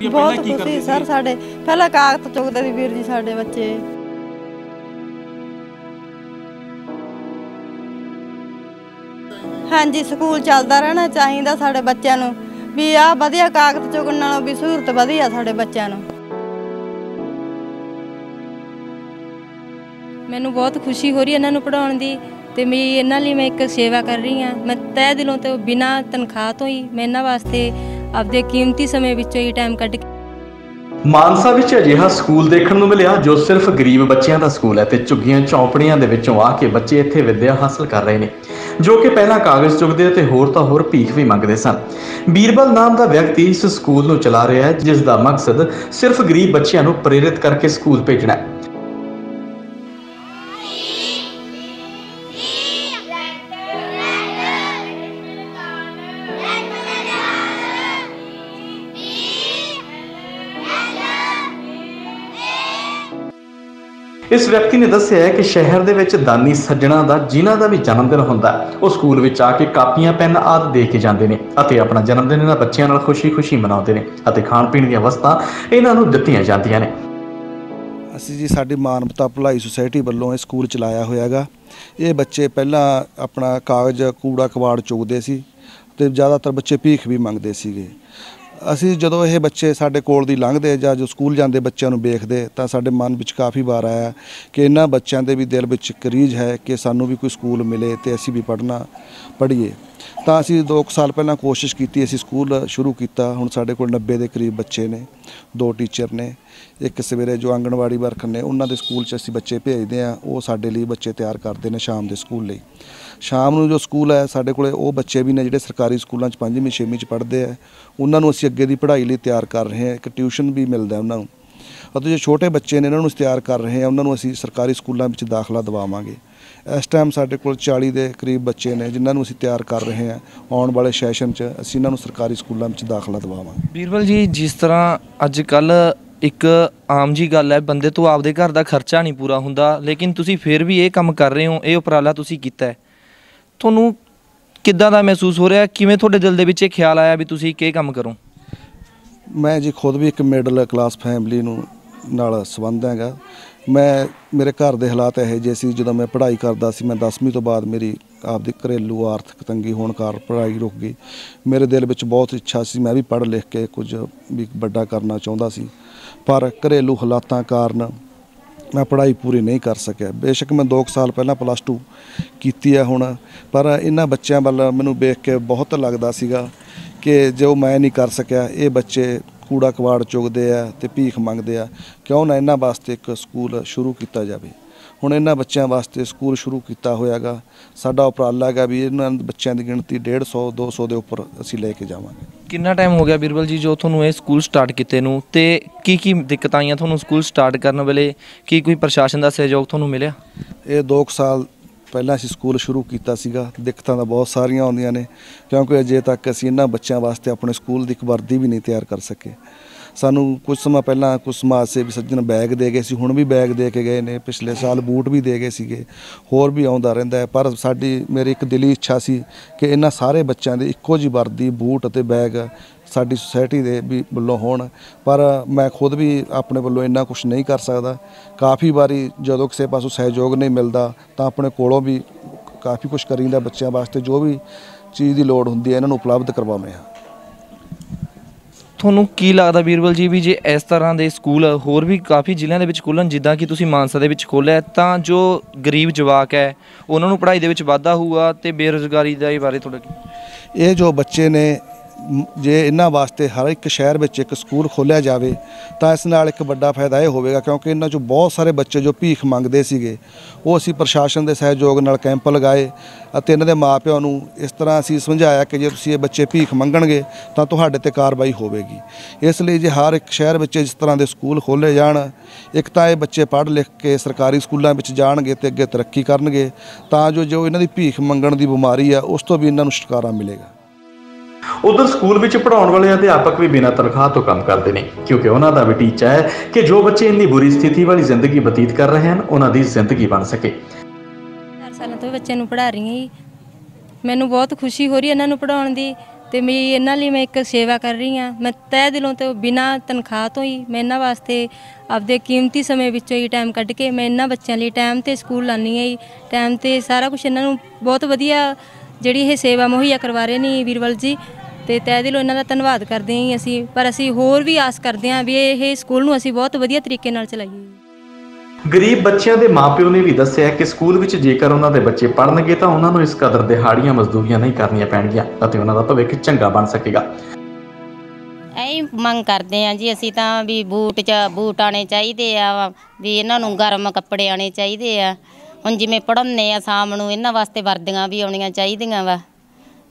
ਬਹੁਤ ਖੁਸ਼ੀ ਸਰ ਸਾਡੇ ਪਹਿਲਾਂ ਕਾਗਜ਼ ਚੁੱਕਦੇ ਸੀ ਵੀਰ ਜੀ ਸਾਡੇ ਬੱਚੇ। ਹਾਂਜੀ ਸਕੂਲ ਚੱਲਦਾ ਰਹਿਣਾ ਚਾਹੀਦਾ ਸਾਡੇ ਬੱਚਿਆਂ ਨੂੰ। ਵੀ ਆ ਵਧੀਆ ਕਾਗਜ਼ ਚੁੱਕਣ ਨਾਲੋਂ ਵੀ ਸਹੂਲਤ ਵਧੀਆ ਸਾਡੇ ਬੱਚਿਆਂ ਨੂੰ। ਮੈਨੂੰ ਬਹੁਤ ਖੁਸ਼ੀ ਹੋ ਰਹੀ ਇਹਨਾਂ ਨੂੰ ਪੜਾਉਣ ਦੀ ਤੇ ਮੈਂ ਇਹਨਾਂ ਲਈ ਮੈਂ ਇੱਕ ਸੇਵਾ ਕਰ ਰਹੀ ਹਾਂ। ਮੈਂ ਤਹਿ ਦਿਲੋਂ ਤੇ ਬਿਨਾਂ ਤਨਖਾਹ ਤੋਂ ਹੀ ਮੈਂ ਇਹਨਾਂ ਵਾਸਤੇ ਆਪਦੇ ਕੀਮਤੀ ਸਮੇਂ ਵਿੱਚੋਂ ਹੀ ਟਾਈਮ ਕੱਢ ਕੇ ਮਾਨਸਾ ਵਿੱਚ ਅਜਿਹਾ ਸਕੂਲ ਦੇਖਣ ਨੂੰ ਮਿਲਿਆ ਜੋ ਸਿਰਫ ਗਰੀਬ ਬੱਚਿਆਂ ਦਾ ਸਕੂਲ ਹੈ ਤੇ ਝੁੱਗੀਆਂ ਚੌਂਪੜੀਆਂ ਦੇ ਵਿੱਚੋਂ ਆ ਕੇ ਬੱਚੇ ਇੱਥੇ ਵਿੱਦਿਆ ਹਾਸਲ ਕਰ ਰਹੇ ਨੇ, ਜੋ ਕਿ ਪਹਿਲਾਂ ਕਾਗਜ਼ ਚੁੱਕਦੇ ਤੇ ਹੋਰ ਤਾਂ ਹੋਰ ਭੀਖ ਵੀ ਮੰਗਦੇ ਸਨ। ਬੀਰਬਲ ਨਾਮ ਦਾ ਵਿਅਕਤੀ ਇਸ ਸਕੂਲ ਨੂੰ ਚਲਾ ਰਿਹਾ ਹੈ, ਜਿਸ ਦਾ ਮਕਸਦ ਸਿਰਫ ਗਰੀਬ ਬੱਚਿਆਂ ਨੂੰ ਪ੍ਰੇਰਿਤ ਕਰਕੇ ਸਕੂਲ ਭੇਜਣਾ ਹੈ। ਇਸ ਵਿਅਕਤੀ ਨੇ ਦੱਸਿਆ ਹੈ ਕਿ ਸ਼ਹਿਰ ਦੇ ਵਿੱਚ ਦਾਨੀ ਸੱਜਣਾ ਦਾ, ਜਿਨ੍ਹਾਂ ਦਾ ਵੀ ਜਨਮ ਦਿਨ ਹੁੰਦਾ ਉਹ ਸਕੂਲ ਵਿੱਚ ਆ ਕੇ ਕਾਪੀਆਂ, ਪੈਨ ਆਦਿ ਦੇ ਕੇ ਜਾਂਦੇ ਨੇ ਅਤੇ ਆਪਣਾ ਜਨਮ ਦਿਨ ਇਹਨਾਂ ਬੱਚਿਆਂ ਨਾਲ ਖੁਸ਼ੀ-ਖੁਸ਼ੀ ਮਨਾਉਂਦੇ ਨੇ ਅਤੇ ਖਾਣ ਪੀਣ ਦੀਆਂ ਵਸਤਾਂ ਇਹਨਾਂ ਨੂੰ ਦਿੱਤੀਆਂ ਜਾਂਦੀਆਂ ਨੇ। ਅਸੀਂ ਜੀ ਸਾਡੀ ਮਾਨਵਤਾ ਭਲਾਈ ਸੁਸਾਇਟੀ ਵੱਲੋਂ ਇਹ ਸਕੂਲ ਚਲਾਇਆ ਹੋਇਆ ਹੈਗਾ ਇਹ ਬੱਚੇ ਪਹਿਲਾਂ ਆਪਣਾ ਕਾਗਜ਼ ਕੂੜਾ ਕਬਾੜ ਚੁਗਦੇ ਸੀ ਤੇ ਜ਼ਿਆਦਾਤਰ ਬੱਚੇ ਭੀਖ ਵੀ ਮੰਗਦੇ ਸੀਗੇ। ਅਸੀਂ ਜਦੋਂ ਇਹ ਬੱਚੇ ਸਾਡੇ ਕੋਲ ਦੀ ਲੰਘਦੇ ਜਾਂ ਜੋ ਸਕੂਲ ਜਾਂਦੇ ਬੱਚਿਆਂ ਨੂੰ ਵੇਖਦੇ, ਤਾਂ ਸਾਡੇ ਮਨ ਵਿੱਚ ਕਾਫੀ ਵਾਰ ਆਇਆ ਕਿ ਇਹਨਾਂ ਬੱਚਿਆਂ ਦੇ ਵੀ ਦਿਲ ਵਿੱਚ ਕਰੀਜ਼ ਹੈ ਕਿ ਸਾਨੂੰ ਵੀ ਕੋਈ ਸਕੂਲ ਮਿਲੇ ਤੇ ਅਸੀਂ ਵੀ ਪੜ੍ਹਨਾ ਪੜ੍ਹੀਏ। ਤਾਂ ਅਸੀਂ 2 ਸਾਲ ਪਹਿਲਾਂ ਕੋਸ਼ਿਸ਼ ਕੀਤੀ, ਅਸੀਂ ਸਕੂਲ ਸ਼ੁਰੂ ਕੀਤਾ। ਹੁਣ ਸਾਡੇ ਕੋਲ 90 ਦੇ ਕਰੀਬ ਬੱਚੇ ਨੇ, ਦੋ ਟੀਚਰ ਨੇ, ਇੱਕ ਸਵੇਰੇ ਜੋ ਆਂਗਣਵਾੜੀ ਵਰਕਰ ਨੇ, ਉਹਨਾਂ ਦੇ ਸਕੂਲ 'ਚ ਅਸੀਂ ਬੱਚੇ ਭੇਜਦੇ ਆ ਉਹ ਸਾਡੇ ਲਈ ਬੱਚੇ ਤਿਆਰ ਕਰਦੇ ਨੇ ਸ਼ਾਮ ਦੇ ਸਕੂਲ ਲਈ। ਸ਼ਾਮ ਨੂੰ ਜੋ ਸਕੂਲ ਹੈ, ਸਾਡੇ ਕੋਲੇ ਉਹ ਬੱਚੇ ਵੀ ਨੇ ਜਿਹੜੇ ਸਰਕਾਰੀ ਸਕੂਲਾਂ 'ਚ 5ਵੀਂ 6ਵੀਂ 'ਚ ਪੜ੍ਹਦੇ ਆ। ਉਹਨਾਂ ਨੂੰ ਅਸੀਂ ਅੱਗੇ ਦੀ ਪੜ੍ਹਾਈ ਲਈ ਤਿਆਰ ਕਰ ਰਹੇ ਹਾਂ। ਇੱਕ ਟਿਊਸ਼ਨ ਵੀ ਮਿਲਦਾ ਉਹਨਾਂ ਨੂੰ। ਅਤੇ ਜੋ ਛੋਟੇ ਬੱਚੇ ਨੇ, ਇਹਨਾਂ ਨੂੰ ਅਸੀਂ ਤਿਆਰ ਕਰ ਰਹੇ ਹਾਂ। ਉਹਨਾਂ ਨੂੰ ਅਸੀਂ ਸਰਕਾਰੀ ਸਕੂਲਾਂ ਵਿੱਚ ਦਾਖਲਾ ਦਿਵਾਵਾਂਗੇ। ਇਸ ਟਾਈਮ ਸਾਡੇ ਕੋਲ 40 ਦੇ ਕਰੀਬ ਬੱਚੇ ਨੇ, ਜਿਨ੍ਹਾਂ ਨੂੰ ਅਸੀਂ ਤਿਆਰ ਕਰ ਰਹੇ ਹਾਂ। ਆਉਣ ਵਾਲੇ ਸੈਸ਼ਨ 'ਚ ਅਸੀਂ ਇਹਨਾਂ ਨੂੰ ਸਰਕਾਰੀ ਸਕੂਲਾਂ ਵਿੱਚ ਦਾਖਲਾ ਦਿਵਾਵਾਂਗੇ। ਬੀਰਬਲ ਜੀ, ਜਿਸ ਤਰ੍ਹਾਂ ਅੱਜ ਕੱਲ ਇੱਕ ਆਮ ਜੀ ਗੱਲ ਹੈ, ਬੰਦੇ ਤੋਂ ਆਪਦੇ ਘਰ ਦਾ ਖਰਚਾ ਨਹੀਂ ਪੂਰਾ ਹੁੰਦਾ। ਲੇਕਿਨ ਤੁਸੀਂ ਫਿਰ ਵੀ ਇਹ ਕੰਮ ਕਰ ਰਹੇ ਹੋ, ਇਹ ਉਪਰਾਲਾ ਤੁਸੀਂ ਕੀਤਾ ਹੈ। ਤੁਹਾਨੂੰ ਕਿੱਦਾਂ ਦਾ ਮਹਿਸੂਸ ਹੋ ਰਿਹਾ? ਕਿਵੇਂ ਤੁਹਾਡੇ ਦਿਲ ਦੇ ਵਿੱਚ ਇਹ ਖਿਆਲ ਆਇਆ ਵੀ ਤੁਸੀਂ ਕੀ ਕੰਮ ਕਰੋ? ਮੈਂ ਜੀ ਖੁਦ ਵੀ ਇੱਕ ਮਿਡਲ ਕਲਾਸ ਫੈਮਿਲੀ ਨੂੰ ਨਾਲ ਸੰਬੰਧ ਹੈਗਾ। ਮੈਂ, ਮੇਰੇ ਘਰ ਦੇ ਹਾਲਾਤ ਇਹੋ ਜਿਹੇ ਸੀ, ਜਦੋਂ ਮੈਂ ਪੜ੍ਹਾਈ ਕਰਦਾ ਸੀ, ਮੈਂ 10ਵੀਂ ਤੋਂ ਬਾਅਦ ਮੇਰੀ ਆਪਦੀ ਘਰੇਲੂ ਆਰਥਿਕ ਤੰਗੀ ਹੋਣ ਕਾਰਨ ਪੜ੍ਹਾਈ ਰੁਕ ਗਈ। ਮੇਰੇ ਦਿਲ ਵਿੱਚ ਬਹੁਤ ਇੱਛਾ ਸੀ, ਮੈਂ ਵੀ ਪੜ੍ਹ ਲਿਖ ਕੇ ਕੁਝ ਵੀ ਵੱਡਾ ਕਰਨਾ ਚਾਹੁੰਦਾ ਸੀ। ਪਰ ਘਰੇਲੂ ਹਾਲਾਤਾਂ ਕਾਰਨ ਮੈਂ ਪੜ੍ਹਾਈ ਪੂਰੀ ਨਹੀਂ ਕਰ ਸਕਿਆ। ਬੇਸ਼ੱਕ ਮੈਂ 2 ਸਾਲ ਪਹਿਲਾਂ ਪਲੱਸ 2 ਕੀਤੀ ਹੈ ਹੁਣ, ਪਰ ਇਹਨਾਂ ਬੱਚਿਆਂ ਵੱਲ ਮੈਨੂੰ ਵੇਖ ਕੇ ਬਹੁਤ ਲੱਗਦਾ ਸੀਗਾ ਕਿ ਜੋ ਮੈਂ ਨਹੀਂ ਕਰ ਸਕਿਆ, ਇਹ ਬੱਚੇ ਕੂੜਾ ਕਵਾੜ ਚੁਗਦੇ ਆ ਤੇ ਭੀਖ ਮੰਗਦੇ ਆ। ਕਿਉਂ ਨਾ ਇਹਨਾਂ ਵਾਸਤੇ ਇੱਕ ਸਕੂਲ ਸ਼ੁਰੂ ਕੀਤਾ ਜਾਵੇ। ਹੁਣ ਇਹਨਾਂ ਬੱਚਿਆਂ ਵਾਸਤੇ ਸਕੂਲ ਸ਼ੁਰੂ ਕੀਤਾ ਹੋਇਆਗਾ। ਸਾਡਾ ਉਪਰਾਲਾ ਹੈਗਾ ਵੀ ਇਹਨਾਂ ਬੱਚਿਆਂ ਦੀ ਗਿਣਤੀ 150 200 ਦੇ ਉੱਪਰ ਅਸੀਂ ਲੈ ਕੇ ਜਾਵਾਂਗੇ। ਕਿੰਨਾ ਟਾਈਮ ਹੋ ਗਿਆ ਬੀਰਬਲ ਜੀ, ਜੋ ਤੁਹਾਨੂੰ ਇਹ ਸਕੂਲ ਸਟਾਰਟ ਕੀਤੇ ਨੂੰ? ਤੇ ਕੀ ਕੀ ਦਿੱਕਤਾਂ ਆਈਆਂ ਤੁਹਾਨੂੰ ਸਕੂਲ ਸਟਾਰਟ ਕਰਨ ਵੇਲੇ? ਕੀ ਕੋਈ ਪ੍ਰਸ਼ਾਸਨ ਦਾ ਸਹਿਯੋਗ ਤੁਹਾਨੂੰ ਮਿਲਿਆ? ਇਹ 2 ਸਾਲ ਪਹਿਲਾਂ ਅਸੀਂ ਸਕੂਲ ਸ਼ੁਰੂ ਕੀਤਾ ਸੀਗਾ। ਦਿੱਕਤਾਂ ਤਾਂ ਬਹੁਤ ਸਾਰੀਆਂ ਆਉਂਦੀਆਂ ਨੇ, ਕਿਉਂਕਿ ਅਜੇ ਤੱਕ ਅਸੀਂ ਇਹਨਾਂ ਬੱਚਿਆਂ ਵਾਸਤੇ ਆਪਣੇ ਸਕੂਲ ਦੀ ਇੱਕ ਵਰਦੀ ਵੀ ਨਹੀਂ ਤਿਆਰ ਕਰ ਸਕੇ। ਸਾਨੂੰ ਕੁਝ ਸਮਾਂ ਪਹਿਲਾਂ ਕੁਝ ਸਮਾਜ ਸੇਵੀ ਸੱਜਣ ਬੈਗ ਦੇ ਗਏ ਸੀ, ਹੁਣ ਵੀ ਬੈਗ ਦੇ ਕੇ ਗਏ ਨੇ, ਪਿਛਲੇ ਸਾਲ ਬੂਟ ਵੀ ਦੇ ਗਏ ਸੀਗੇ, ਹੋਰ ਵੀ ਆਉਂਦਾ ਰਹਿੰਦਾ ਹੈ। ਪਰ ਸਾਡੀ, ਮੇਰੀ ਇੱਕ ਦਿਲੀ ਇੱਛਾ ਸੀ ਕਿ ਇਹਨਾਂ ਸਾਰੇ ਬੱਚਿਆਂ ਦੇ ਇੱਕੋ ਜੀ ਵਰਦੀ, ਬੂਟ ਅਤੇ ਬੈਗ ਸਾਡੀ ਸੁਸਾਇਟੀ ਦੇ ਵੀ ਵੱਲੋਂ ਹੋਣ। ਪਰ ਮੈਂ ਖੁਦ ਵੀ ਆਪਣੇ ਵੱਲੋਂ ਇੰਨਾ ਕੁਝ ਨਹੀਂ ਕਰ ਸਕਦਾ। ਕਾਫੀ ਵਾਰੀ ਜਦੋਂ ਕਿਸੇ ਪਾਸੋਂ ਸਹਿਯੋਗ ਨਹੀਂ ਮਿਲਦਾ, ਤਾਂ ਆਪਣੇ ਕੋਲੋਂ ਵੀ ਕਾਫੀ ਕੁਝ ਕਰੀਂਦਾ ਬੱਚਿਆਂ ਵਾਸਤੇ, ਜੋ ਵੀ ਚੀਜ਼ ਦੀ ਲੋੜ ਹੁੰਦੀ ਹੈ, ਇਹਨਾਂ ਨੂੰ ਉਪਲਬਧ ਕਰਵਾਉਂਦੇ ਹਾਂ। ਤੁਹਾਨੂੰ ਕੀ ਲੱਗਦਾ ਬੀਰਬਲ ਜੀ ਵੀ ਜੇ ਇਸ ਤਰ੍ਹਾਂ ਦੇ ਸਕੂਲ ਹੋਰ ਵੀ ਕਾਫੀ ਜ਼ਿਲ੍ਹਿਆਂ ਦੇ ਵਿੱਚ ਖੁੱਲਣ ਜਿੱਦਾਂ ਕਿ ਤੁਸੀਂ ਮਾਨਸਾ ਦੇ ਵਿੱਚ ਖੋਲ੍ਹਿਆ, ਤਾਂ ਜੋ ਗਰੀਬ ਜਵਾਕ ਹੈ, ਉਹਨਾਂ ਨੂੰ ਪੜ੍ਹਾਈ ਦੇ ਵਿੱਚ ਵਾਧਾ ਹੋਊਗਾ ਤੇ ਬੇਰੁਜ਼ਗਾਰੀ ਦੇ ਬਾਰੇ ਤੁਹਾਡਾ ਕੀ ਇਹ ਜੋ ਬੱਚੇ ਨੇ ਜੇ ਇਹਨਾਂ ਵਾਸਤੇ ਹਰ ਇੱਕ ਸ਼ਹਿਰ ਵਿੱਚ ਇੱਕ ਸਕੂਲ ਖੋਲ੍ਹਿਆ ਜਾਵੇ, ਤਾਂ ਇਸ ਨਾਲ ਇੱਕ ਵੱਡਾ ਫਾਇਦਾ ਇਹ ਹੋਵੇਗਾ, ਕਿਉਂਕਿ ਇਹਨਾਂ 'ਚੋਂ ਬਹੁਤ ਸਾਰੇ ਬੱਚੇ ਜੋ ਭੀਖ ਮੰਗਦੇ ਸੀਗੇ, ਉਹ ਅਸੀਂ ਪ੍ਰਸ਼ਾਸਨ ਦੇ ਸਹਿਯੋਗ ਨਾਲ ਕੈਂਪ ਲਗਾਏ ਅਤੇ ਇਹਨਾਂ ਦੇ ਮਾਪਿਆਂ ਨੂੰ ਇਸ ਤਰ੍ਹਾਂ ਅਸੀਂ ਸਮਝਾਇਆ ਕਿ ਜੇ ਤੁਸੀਂ ਇਹ ਬੱਚੇ ਭੀਖ ਮੰਗਣਗੇ, ਤਾਂ ਤੁਹਾਡੇ ਤੇ ਕਾਰਵਾਈ ਹੋਵੇਗੀ। ਇਸ ਲਈ ਜੇ ਹਰ ਇੱਕ ਸ਼ਹਿਰ ਵਿੱਚ ਇਸ ਤਰ੍ਹਾਂ ਦੇ ਸਕੂਲ ਖੋਲ੍ਹੇ ਜਾਣ, ਇੱਕ ਤਾਂ ਇਹ ਬੱਚੇ ਪੜ੍ਹ ਲਿਖ ਕੇ ਸਰਕਾਰੀ ਸਕੂਲਾਂ ਵਿੱਚ ਜਾਣਗੇ ਤੇ ਅੱਗੇ ਤਰੱਕੀ ਕਰਨਗੇ, ਤਾਂ ਜੋ ਜੋ ਇਹਨਾਂ ਦੀ ਭੀਖ ਮੰਗਣ ਦੀ ਬਿਮਾਰੀ ਆ, ਉਸ ਤੋਂ ਵੀ ਇਹਨਾਂ ਨੂੰ ਛੁਟਕਾਰਾ ਮਿਲੇਗਾ। ਉਧਰ ਸਕੂਲ ਵਿੱਚ ਪੜਾਉਣ ਵਾਲੇ ਅਧਿਆਪਕ ਵੀ ਬਿਨਾਂ ਤਨਖਾਹ ਤੋਂ ਕੰਮ ਕਰਦੇ ਨੇ, ਕਿਉਂਕਿ ਉਹਨਾਂ ਦਾ ਵੀ ਟੀਚਾ ਹੈ ਕਿ ਜੋ ਬੱਚੇ ਇੰਨੀ ਬੁਰੀ ਸਥਿਤੀ ਵਾਲੀ ਜ਼ਿੰਦਗੀ ਬਤੀਤ ਕਰ ਰਹੇ ਹਨ, ਉਹਨਾਂ ਦੀ ਜ਼ਿੰਦਗੀ ਬਣ ਸਕੇ। ਚਾਰ ਸਾਲਾਂ ਤੋਂ ਬੱਚਿਆਂ ਨੂੰ ਪੜ੍ਹਾ ਰਹੀ ਹਾਂ ਜੀ। ਮੈਨੂੰ ਬਹੁਤ ਖੁਸ਼ੀ ਹੋ ਰਹੀ ਹੈ ਇਹਨਾਂ ਨੂੰ ਪੜਾਉਣ ਦੀ ਤੇ ਮੇਰੀ ਇਹਨਾਂ ਲਈ ਮੈਂ ਇੱਕ ਸੇਵਾ ਕਰ ਰਹੀ ਹਾਂ। ਮੈਂ ਤਹਿ ਦਿਲੋਂ ਤੇ ਬਿਨਾਂ ਤਨਖਾਹ ਤੋਂ ਹੀ ਮੈਂ ਇਹਨਾਂ ਵਾਸਤੇ ਆਪਦੇ ਕੀਮਤੀ ਸਮੇਂ ਵਿੱਚੋਂ ਹੀ ਟਾਈਮ ਕੱਢ ਕੇ ਮੈਂ ਇਹਨਾਂ ਬੱਚਿਆਂ ਲਈ ਟਾਈਮ ਤੇ ਸਕੂਲ ਲਾਉਂਦੀ ਹਾਂ ਟਾਈਮ ਤੇ ਸਾਰਾ ਕੁਝ ਇਹਨਾਂ ਨੂੰ ਬਹੁਤ ਵਧੀਆ ਜਿਹੜੀ ਇਹ ਸੇਵਾ ਮੁਹੱਈਆ ਕਰਵਾ ਰਹੇ ਨੇ ਵੀਰਵਲ ਜੀ ਤੇ ਤਹਿ ਦਿਲੋਂ ਇਹਨਾਂ ਦਾ ਧੰਨਵਾਦ ਕਰਦੇ ਹਾਂ ਅਸੀਂ। ਪਰ ਅਸੀਂ ਹੋਰ ਵੀ ਆਸ ਕਰਦੇ ਹਾਂ ਵੀ ਇਹ ਸਕੂਲ ਨੂੰ ਅਸੀਂ ਬਹੁਤ ਵਧੀਆ ਤਰੀਕੇ ਨਾਲ ਚਲਾਈਏ। ਗਰੀਬ ਬੱਚਿਆਂ ਦੇ ਮਾਪਿਓ ਨੇ ਵੀ ਦੱਸਿਆ ਕਿ ਸਕੂਲ ਵਿੱਚ ਜੇਕਰ ਉਹਨਾਂ ਦੇ ਬੱਚੇ ਪੜ੍ਹਨਗੇ ਤਾਂ ਉਹਨਾਂ ਨੂੰ ਇਸ ਕਦਰ ਦਿਹਾੜੀਆਂ ਮਜ਼ਦੂਰੀਆਂ ਨਹੀਂ ਕਰਨੀਆਂ ਪੈਣਗੀਆਂ ਅਤੇ ਉਹਨਾਂ ਦਾ ਭਵਿੱਖ ਚੰਗਾ ਬਣ ਸਕੇਗਾ। ਐਂ ਮੰਗ ਕਰਦੇ ਆ ਜੀ ਅਸੀਂ ਤਾਂ ਵੀ ਬੂਟ ਚ ਬੂਟ ਆਣੇ ਚਾਹੀਦੇ ਆ ਵੀ ਇਹਨਾਂ ਨੂੰ ਗਰਮ ਕੱਪੜੇ ਆਣੇ ਚਾਹੀਦੇ ਆ। ਹੁਣ ਜਿਵੇਂ ਪੜਾਉਂਦੇ ਆ ਸ਼ਾਮ ਨੂੰ ਇਹਨਾਂ ਵਾਸਤੇ ਵਰਦੀਆਂ ਵੀ ਆਉਣੀਆਂ ਚਾਹੀਦੀਆਂ ਵਾ।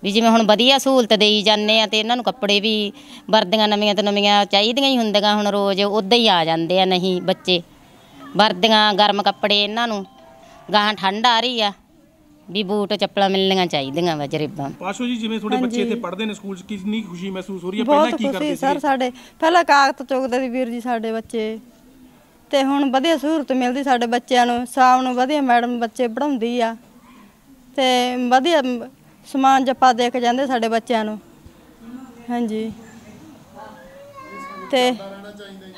ਵੀ ਜਿਵੇਂ ਹੁਣ ਵਧੀਆ ਸਹੂਲਤ ਦੇਈ ਜਾਂਦੇ ਆ ਤੇ ਇਹਨਾਂ ਨੂੰ ਕੱਪੜੇ ਵੀ ਵਰਦੀਆਂ ਨਵੀਆਂ ਤੋਂ ਨਵੀਆਂ ਚਾਹੀਦੀਆਂ ਹੀ ਹੁੰਦੀਆਂ ਹੁਣ ਰੋਜ਼ ਉਦਾਂ ਹੀ ਆ ਜਾਂਦੇ ਆ ਨਹੀਂ ਬੱਚੇ। ਵਰਦੀਆਂ ਗਰਮ ਕੱਪੜੇ ਇਹਨਾਂ ਨੂੰ ਗਾਹਾਂ ਠੰਡ ਆ ਰਹੀ ਆ ਵੀ ਬੂਟ ਚੱਪਲਾਂ ਮਿਲਣੀਆਂ ਚਾਹੀਦੀਆਂ ਵਾ ਜਰੇਬਾਂ। ਪਾਸ਼ੋ ਜੀ ਜਿਵੇਂ ਤੁਹਾਡੇ ਬੱਚੇ ਇੱਥੇ ਪੜ੍ਹਦੇ ਨੇ ਸਕੂਲ 'ਚ ਕਿੰਨੀ ਖੁਸ਼ੀ ਮਹਿਸੂਸ ਹੋ ਰਹੀ ਹੈ ਪਹਿਲਾਂ ਕੀ ਕਰਦੇ ਸਰ ਸੀ? ਸਾਡੇ ਪਹਿਲਾਂ ਕਾਗਜ਼ ਚੁੱਕਦੇ ਸੀ ਵੀਰ ਜੀ ਸਾਡੇ ਬੱਚੇ। ਤੇ ਹੁਣ ਵਧੀਆ ਸਹੂਲਤ ਮਿਲਦੀ ਸਾਡੇ ਬੱਚਿਆਂ ਨੂੰ, ਸ਼ਾਮ ਨੂੰ ਵਧੀਆ ਮੈਡਮ ਬੱਚੇ ਪੜ੍ਹਾਉਂਦੀ ਆ। ਤੇ ਵਧੀਆ ਸਮਾਨ ਜੱਪਾ ਦੇ ਕੇ ਜਾਂਦੇ ਸਾਡੇ ਬੱਚਿਆਂ ਨੂੰ। ਹਾਂਜੀ। ਤੇ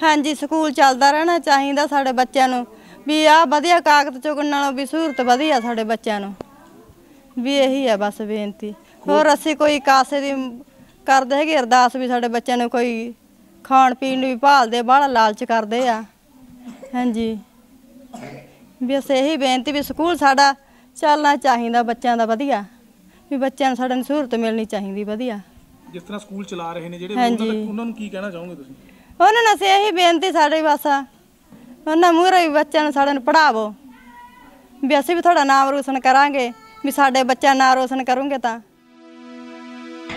ਹਾਂਜੀ, ਸਕੂਲ ਚੱਲਦਾ ਰਹਿਣਾ ਚਾਹੀਦਾ ਸਾਡੇ ਬੱਚਿਆਂ ਨੂੰ। ਵੀ ਆ ਵਧੀਆ ਕਾਗਜ਼ ਚੁਗਣ ਨਾਲੋਂ ਵੀ ਸਹੂਲਤ ਵਧੀਆ ਸਾਡੇ ਬੱਚਿਆਂ ਨੂੰ। ਵੀ ਇਹੀ ਆ ਬਸ ਬੇਨਤੀ। ਹੋਰ ਅਸੀਂ ਕੋਈ ਕਾਸੇ ਦੀ ਕਰਦੇ ਹੈਗੇ ਅਰਦਾਸ ਵੀ ਸਾਡੇ ਬੱਚਿਆਂ ਨੂੰ ਕੋਈ ਖਾਣ ਪੀਣ ਨੂੰ ਵੀ ਭਾਲਦੇ, ਬਾਹਲਾ ਲਾਲਚ ਕਰਦੇ ਆ। ਹਾਂਜੀ। ਵੀ ਅਸੀਂ ਇਹੀ ਬੇਨਤੀ ਵੀ ਸਕੂਲ ਸਾਡਾ ਚੱਲਣਾ ਚਾਹੀਦਾ ਬੱਚਿਆਂ ਦਾ ਵਧੀਆ। ਵੀ ਬੱਚਿਆਂ ਨੂੰ ਸਾਡੇ ਨੂੰ ਸਹੂਲਤ ਮਿਲਣੀ ਚਾਹੀਦੀ ਵਧੀਆ। ਜਿਸ ਤਰ੍ਹਾਂ ਸਕੂਲ ਚਲਾ ਰਹੇ ਨੇ ਜਿਹੜੇ। ਉਹਨਾਂ ਨੂੰ ਕੀ ਕਹਿਣਾ ਚਾਹੋਗੇ ਤੁਸੀਂ? ਉਹਨਾਂ ਨੂੰ ਅਸੀਂ ਇਹੀ ਬੇਨਤੀ ਸਾਡੇ ਬਸ। ਉਹਨਾਂ ਮੂਹਰੇ ਬੱਚਿਆਂ ਨੂੰ ਸਾਡੇ ਨੂੰ ਪੜਾਵੋ ਵੀ ਅਸੀਂ ਵੀ ਤੁਹਾਡਾ ਨਾਮ ਰੋਸ਼ਨ ਕਰਾਂਗੇ। ਵੀ ਸਾਡੇ ਬੱਚਾ ਨਾਂ ਰੋਸ਼ਨ ਕਰੂੰਗੇ ਤਾਂ।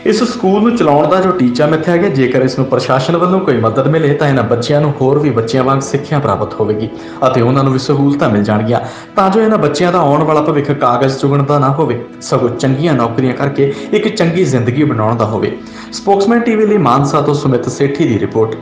ਇਸ ਸਕੂਲ ਨੂੰ ਚਲਾਉਣ ਦਾ ਜੋ ਟੀਚਾ ਮਿੱਥਿਆ ਗਿਆ, ਜੇਕਰ ਇਸ ਨੂੰ ਪ੍ਰਸ਼ਾਸਨ ਵੱਲੋਂ ਕੋਈ ਮਦਦ ਮਿਲੇ, ਤਾਂ ਇਹਨਾਂ ਬੱਚਿਆਂ ਨੂੰ ਹੋਰ ਵੀ ਬੱਚਿਆਂ ਵਾਂਗ ਸਿੱਖਿਆ ਪ੍ਰਾਪਤ ਹੋਵੇਗੀ ਅਤੇ ਉਹਨਾਂ ਨੂੰ ਵੀ ਸਹੂਲਤਾਂ ਮਿਲ ਜਾਣਗੀਆਂ। ਤਾਂ ਜੋ ਇਹਨਾਂ ਬੱਚਿਆਂ ਦਾ ਆਉਣ ਵਾਲਾ ਭਵਿੱਖ ਕਾਗਜ਼ ਚੁਗਣ ਦਾ ਨਾ ਹੋਵੇ, ਸਗੋਂ ਚੰਗੀਆਂ ਨੌਕਰੀਆਂ ਕਰਕੇ ਇੱਕ ਚੰਗੀ ਜ਼ਿੰਦਗੀ ਬਣਾਉਣ ਦਾ ਹੋਵੇ। ਸਪੋਕਸਮੈਨ ਟੀਵੀ ਲਈ ਮਾਨਸਾ ਤੋਂ ਸੁਮਿਤ ਸੇਠੀ ਦੀ ਰਿਪੋਰਟ।